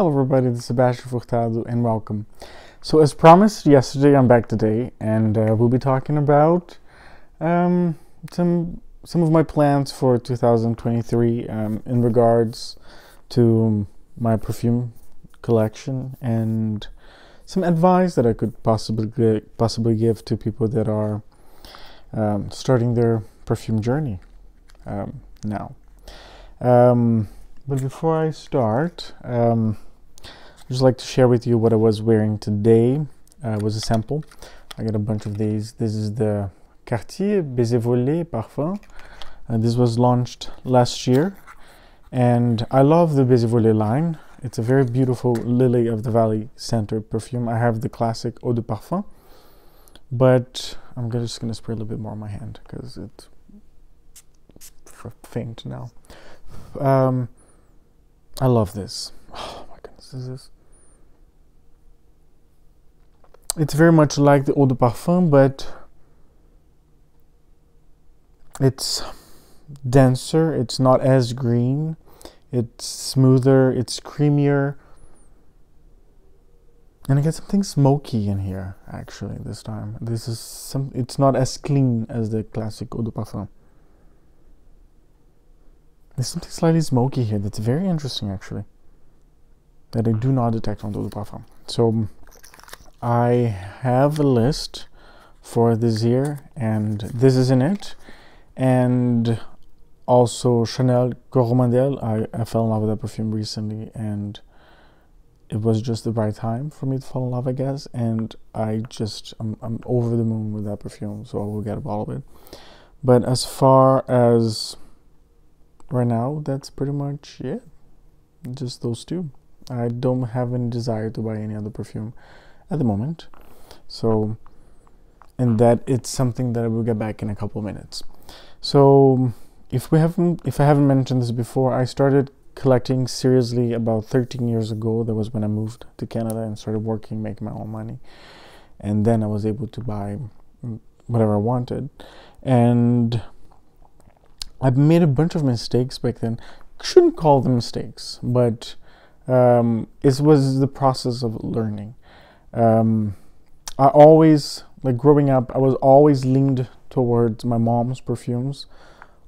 Hello, everybody. This is Sebastian Furtado, and welcome. So, as promised yesterday, I'm back today, and uh, we'll be talking about um, some some of my plans for 2023 um, in regards to my perfume collection and some advice that I could possibly possibly give to people that are um, starting their perfume journey um, now. Um, but before I start, um, just like to share with you what I was wearing today. Uh, was a sample. I got a bunch of these. This is the Cartier Baiser Volé Parfum. Uh, this was launched last year, and I love the Baiser Volé line. It's a very beautiful Lily of the Valley scented perfume. I have the classic Eau de Parfum, but I'm just gonna spray a little bit more on my hand because it's faint now. Um, I love this. Oh my goodness, this is. It's very much like the Eau de Parfum, but it's denser. It's not as green. It's smoother. It's creamier. And I get something smoky in here, actually, this time. This is some. It's not as clean as the classic Eau de Parfum. There's something slightly smoky here that's very interesting, actually, that I do not detect on the Eau de Parfum. So I have a list for this year, and this is in it. And also Chanel Coromandel. I, I fell in love with that perfume recently, and it was just the right time for me to fall in love, I guess. And I just, I'm, I'm over the moon with that perfume, so I will get a bottle of it. But as far as right now, that's pretty much it. Just those two. I don't have any desire to buy any other perfume at the moment. So, and that it's something that I will get back in a couple of minutes. So, if we haven't, if I haven't mentioned this before, I started collecting seriously about 13 years ago. That was when I moved to Canada and started working, making my own money. And then I was able to buy whatever I wanted. And I've made a bunch of mistakes back then. Shouldn't call them mistakes, but um, it was the process of learning. Um, I always, like growing up, I was always leaned towards my mom's perfumes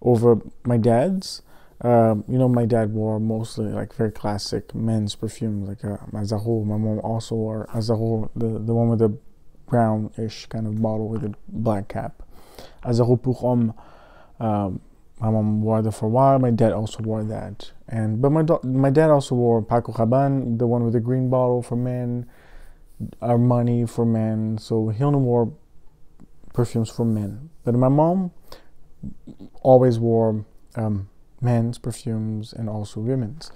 over my dad's. Um, you know, my dad wore mostly like very classic men's perfumes, like uh, Azzaro. My mom also wore Azzaro, the, the one with the brownish kind of bottle with a black cap. Azzaro pour homme. Um, my mom wore that for a while. My dad also wore that, and but my my dad also wore Paco Rabanne, the one with the green bottle for men, Armani for men. So he only wore perfumes for men. But my mom always wore um, men's perfumes and also women's.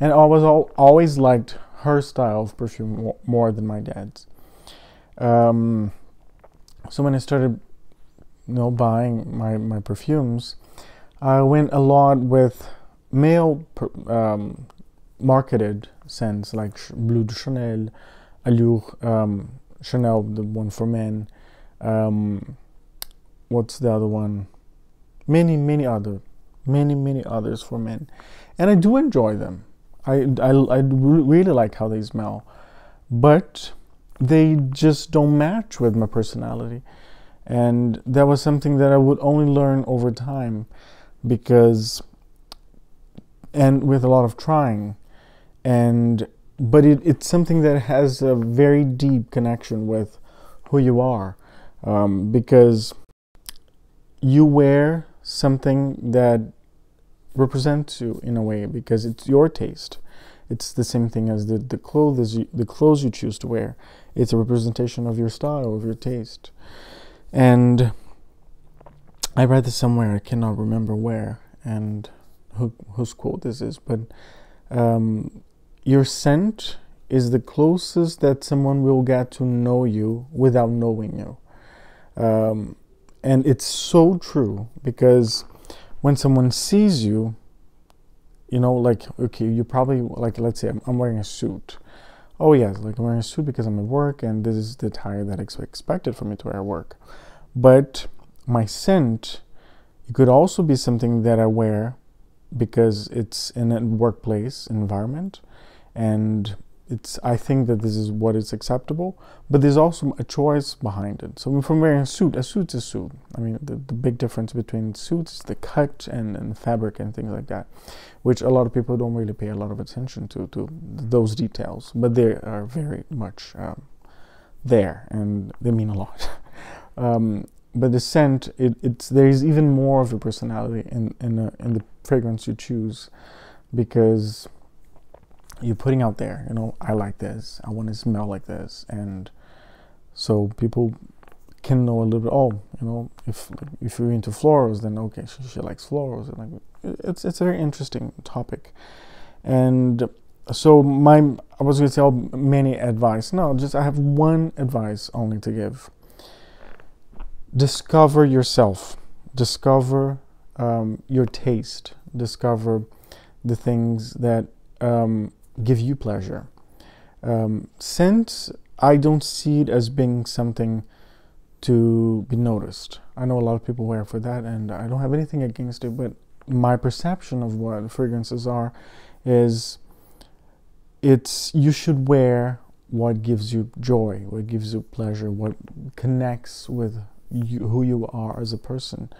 And I was al- always liked her style of perfume more than my dad's. Um, so when I started, you know, buying my, my perfumes, I went a lot with male um, marketed scents like Bleu de Chanel, Allure, um, Chanel, the one for men. Um, what's the other one? Many, many other many many others for men. And i do enjoy them. I i, I really like how they smell. But they just don't match with my personality. And that was something that i would only learn over time because and with a lot of trying. And but it, it's something that has a very deep connection with who you are um, because you wear something that represents you in a way because it's your taste. It's the same thing as the, the clothes you, the clothes you choose to wear. It's a representation of your style, of your taste. And I read this somewhere, I cannot remember where and who, whose quote this is, but um, your scent is the closest that someone will get to know you without knowing you. Um, and it's so true because when someone sees you, you know, like, okay, you probably, like, let's say I'm, I'm wearing a suit. Oh, yes, like I'm wearing a suit because I'm at work and this is the attire that is expected for me to wear at work. But my scent, it could also be something that I wear because it's in a workplace environment and it's I think that this is what is acceptable, but there's also a choice behind it. So from wearing a suit, a suit's a suit. I mean, the, the big difference between suits is the cut and, and fabric and things like that, which a lot of people don't really pay a lot of attention to to those details, but they are very much um, there and they mean a lot. um, but the scent, it, it's there is even more of a personality in in, a, in the fragrance you choose, because you're putting out there, you know, I like this, I want to smell like this, and so people can know a little bit. Oh, you know, if if you're into florals, then okay, she, she likes florals, and like it's it's a very interesting topic, and so my I was going to tell many advice. No, just I have one advice only to give. Discover yourself. Discover um, your taste. Discover the things that um, give you pleasure. Um, scent, I don't see it as being something to be noticed. I know a lot of people wear for that, and I don't have anything against it, but my perception of what fragrances are is it's you should wear what gives you joy, what gives you pleasure, what connects with you, who you are as a person.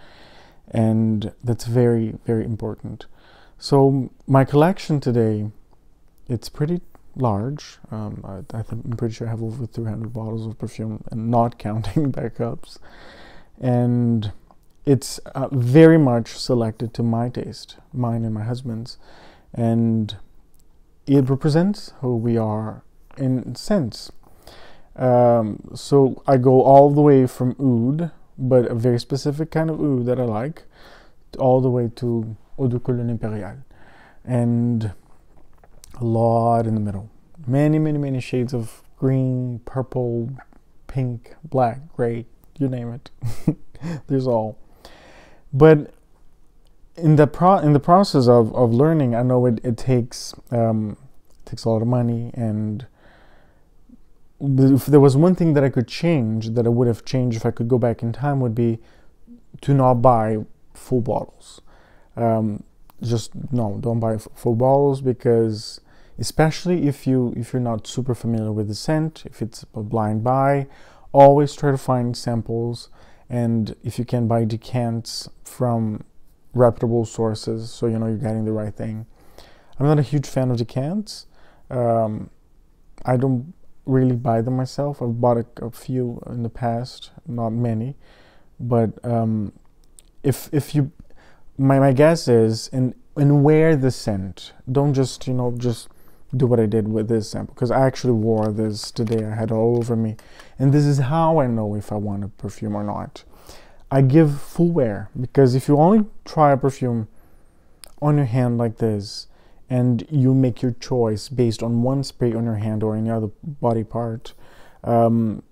And that's very, very important. So my collection today it's pretty large. Um, I, am pretty sure I have over 300 bottles of perfume and not counting backups. And it's uh, very much selected to my taste, mine and my husband's. And it represents who we are in sense. Um, so I go all the way from oud, but a very specific kind of oud that I like, all the way to eau de cologne. And a lot in the middle. Many, many, many shades of green, purple, pink, black, gray, you name it. There's all. But in the pro in the process of, of learning, I know it, it takes um, it takes a lot of money and if there was one thing that I could change that I would have changed if I could go back in time would be to not buy full bottles. Um, just no, don't buy full bottles because especially if you if you're not super familiar with the scent if it's a blind buy always try to find samples. And if you can buy decants from reputable sources so you know you're getting the right thing. I'm not a huge fan of decants. Um, i don't really buy them myself. I've bought a, a few in the past not many. But um, if if you my, my guess is and and wear the scent don't just you know just do what I did with this sample because I actually wore this today. I had all over me. And this is how I know if I want a perfume or not. I give full wear because if you only try a perfume on your hand like this and you make your choice based on one spray on your hand or any other body part, um,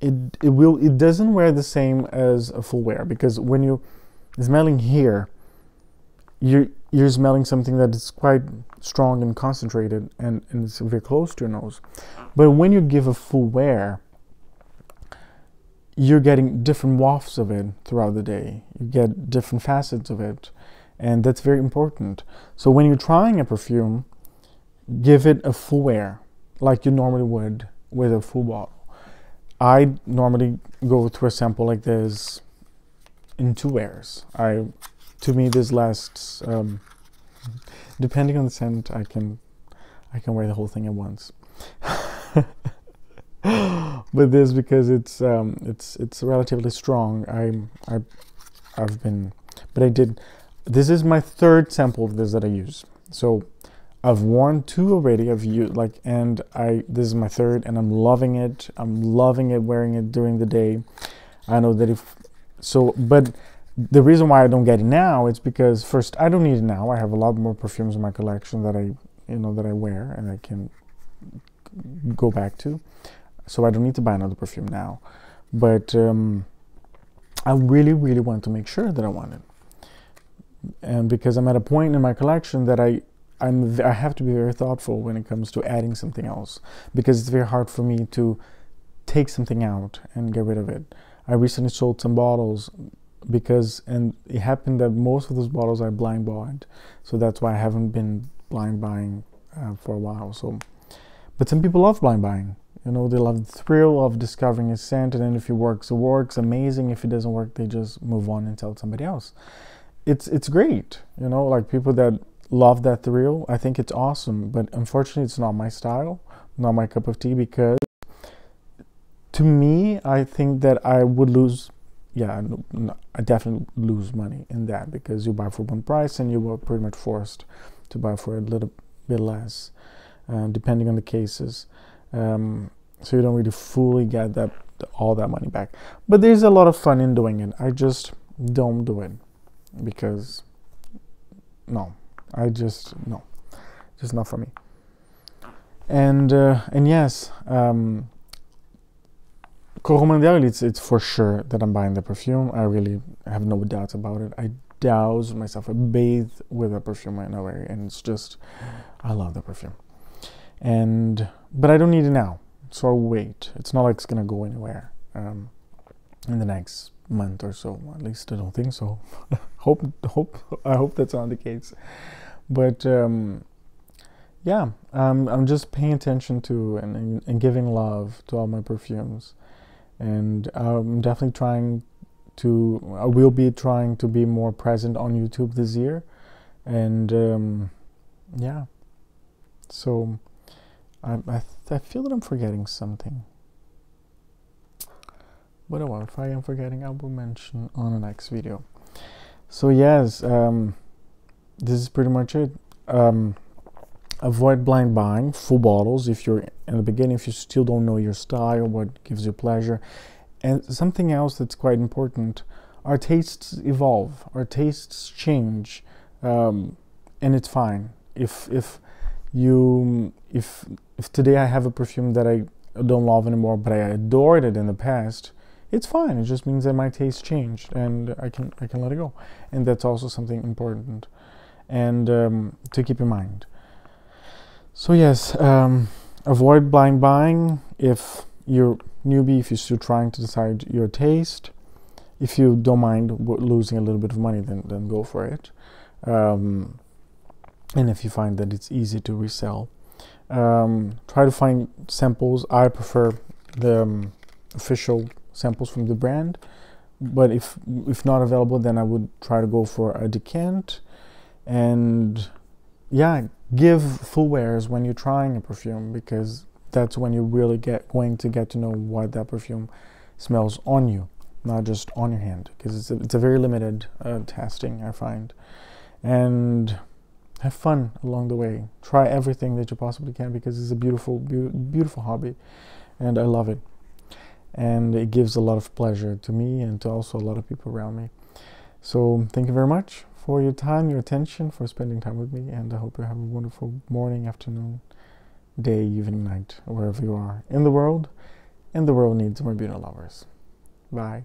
it, it will it doesn't wear the same as a full wear because when you smelling here, you you're smelling something that is quite strong and concentrated and, and it's very close to your nose. But when you give a full wear, you're getting different wafts of it throughout the day. You get different facets of it, and that's very important. So when you're trying a perfume, give it a full wear, like you normally would with a full bottle. I normally go through a sample like this in two wears. I to me this lasts um, depending on the scent i can i can wear the whole thing at once but this because it's um, it's it's relatively strong i i i've been but i did this is my third sample of this that i use so I've worn two already. I've used like, and I this is my third, and I'm loving it. I'm loving it wearing it during the day. I know that if so, but the reason why I don't get it now is because first I don't need it now. I have a lot more perfumes in my collection that I you know that I wear and I can go back to. So I don't need to buy another perfume now. But um, I really, really want to make sure that I want it. And because I'm at a point in my collection that I I'm I have to be very thoughtful when it comes to adding something else because it's very hard for me to take something out and get rid of it. I recently sold some bottles because and it happened that most of those bottles I blind bought, so that's why I haven't been blind buying uh, for a while. So, but some people love blind buying. You know, they love the thrill of discovering a scent, and then if it works, it works. Amazing. If it doesn't work, they just move on and tell somebody else. It's it's great. You know, like people that love that thrill. I think it's awesome, but unfortunately, it's not my style, not my cup of tea. Because to me, I think that I would lose. Yeah, I definitely lose money in that because you buy for one price and you were pretty much forced to buy for a little bit less, uh, depending on the cases. Um, so you don't really fully get that all that money back. But there's a lot of fun in doing it. I just don't do it because no, I just no, just not for me. And uh, and yes, um, Coromandel, it's it's for sure that I'm buying the perfume. I really have no doubts about it. I douse myself, I bathe with a perfume right now, and it's just I love the perfume. And but I don't need it now, so I'll wait. It's not like it's gonna go anywhere um, in the next month or so. At least I don't think so. hope hope I hope that's not the case. But um, yeah, um, I'm just paying attention to and, and giving love to all my perfumes, and I'm definitely trying to. I will be trying to be more present on YouTube this year, and um, yeah. So I I, I feel that I'm forgetting something. But oh if I am forgetting, I will mention on the next video. So yes, um, this is pretty much it. Um, avoid blind buying full bottles if you're in the beginning, if you still don't know your style, what gives you pleasure. And something else that's quite important, our tastes evolve, our tastes change, um, and it's fine. If, if you, if, if today I have a perfume that I don't love anymore, but I adored it in the past, it's fine. It just means that my taste changed, and I can I can let it go, and that's also something important, and um, to keep in mind. So yes, um, avoid blind buying if you're newbie. If you're still trying to decide your taste, if you don't mind losing a little bit of money, then then go for it. Um, and if you find that it's easy to resell, um, try to find samples. I prefer the um, official samples from the brand but if if not available then I would try to go for a decant and yeah give full wears when you're trying a perfume because that's when you really get going to get to know what that perfume smells on you not just on your hand because it's a, it's a very limited uh, testing I find. And have fun along the way. Try everything that you possibly can because it's a beautiful be beautiful hobby and I love it. And it gives a lot of pleasure to me and to also a lot of people around me. So thank you very much for your time, your attention, for spending time with me, and I hope you have a wonderful morning, afternoon, day, evening, night, wherever you are in the world. And the world needs more beauty lovers. Bye.